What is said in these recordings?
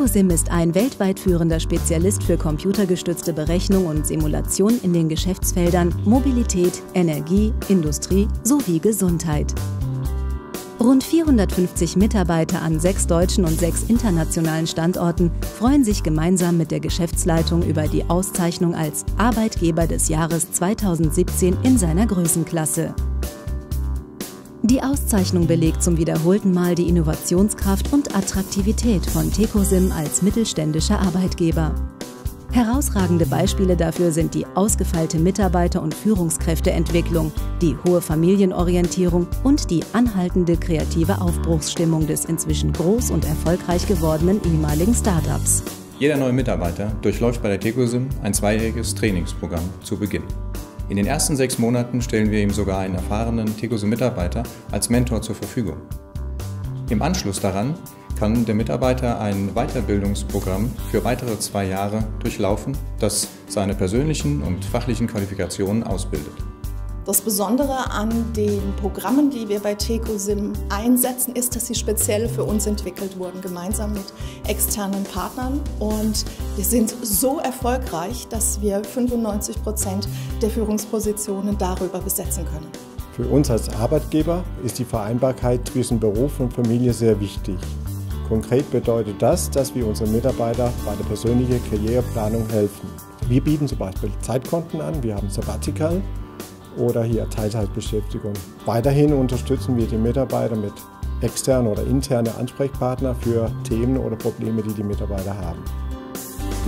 Tecosim ist ein weltweit führender Spezialist für computergestützte Berechnung und Simulation in den Geschäftsfeldern Mobilität, Energie, Industrie sowie Gesundheit. Rund 450 Mitarbeiter an sechs deutschen und sechs internationalen Standorten freuen sich gemeinsam mit der Geschäftsleitung über die Auszeichnung als Arbeitgeber des Jahres 2017 in seiner Größenklasse. Die Auszeichnung belegt zum wiederholten Mal die Innovationskraft und Attraktivität von Tecosim als mittelständischer Arbeitgeber. Herausragende Beispiele dafür sind die ausgefeilte Mitarbeiter- und Führungskräfteentwicklung, die hohe Familienorientierung und die anhaltende kreative Aufbruchsstimmung des inzwischen groß und erfolgreich gewordenen ehemaligen Startups. Jeder neue Mitarbeiter durchläuft bei der Tecosim ein zweijähriges Trainingsprogramm zu Beginn. In den ersten sechs Monaten stellen wir ihm sogar einen erfahrenen Tecosim-Mitarbeiter als Mentor zur Verfügung. Im Anschluss daran kann der Mitarbeiter ein Weiterbildungsprogramm für weitere zwei Jahre durchlaufen, das seine persönlichen und fachlichen Qualifikationen ausbildet. Das Besondere an den Programmen, die wir bei TecoSim einsetzen, ist, dass sie speziell für uns entwickelt wurden, gemeinsam mit externen Partnern. Und wir sind so erfolgreich, dass wir 95 Prozent der Führungspositionen darüber besetzen können. Für uns als Arbeitgeber ist die Vereinbarkeit zwischen Beruf und Familie sehr wichtig. Konkret bedeutet das, dass wir unseren Mitarbeitern bei der persönlichen Karriereplanung helfen. Wir bieten zum Beispiel Zeitkonten an, wir haben Sabbatical oder hier Teilzeitbeschäftigung. Weiterhin unterstützen wir die Mitarbeiter mit externen oder internen Ansprechpartner für Themen oder Probleme, die die Mitarbeiter haben.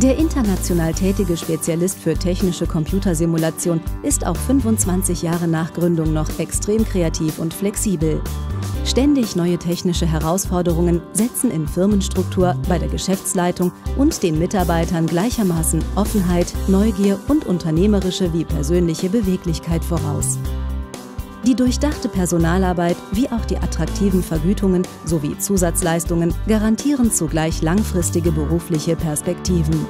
Der international tätige Spezialist für technische Computersimulation ist auch 25 Jahre nach Gründung noch extrem kreativ und flexibel. Ständig neue technische Herausforderungen setzen in Firmenstruktur, bei der Geschäftsleitung und den Mitarbeitern gleichermaßen Offenheit, Neugier und unternehmerische wie persönliche Beweglichkeit voraus. Die durchdachte Personalarbeit wie auch die attraktiven Vergütungen sowie Zusatzleistungen garantieren zugleich langfristige berufliche Perspektiven.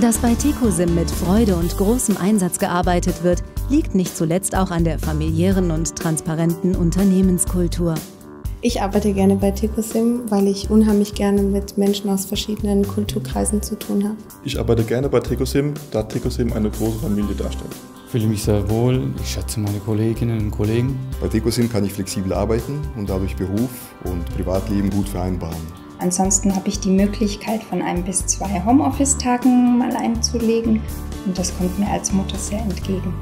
Dass bei Tecosim mit Freude und großem Einsatz gearbeitet wird, liegt nicht zuletzt auch an der familiären und transparenten Unternehmenskultur. Ich arbeite gerne bei Tecosim, weil ich unheimlich gerne mit Menschen aus verschiedenen Kulturkreisen zu tun habe. Ich arbeite gerne bei Tecosim, da Tecosim eine große Familie darstellt. Ich fühle mich sehr wohl, ich schätze meine Kolleginnen und Kollegen. Bei Tecosim kann ich flexibel arbeiten und dadurch Beruf und Privatleben gut vereinbaren. Ansonsten habe ich die Möglichkeit, von ein bis zwei Homeoffice-Tagen mal einzulegen und das kommt mir als Mutter sehr entgegen.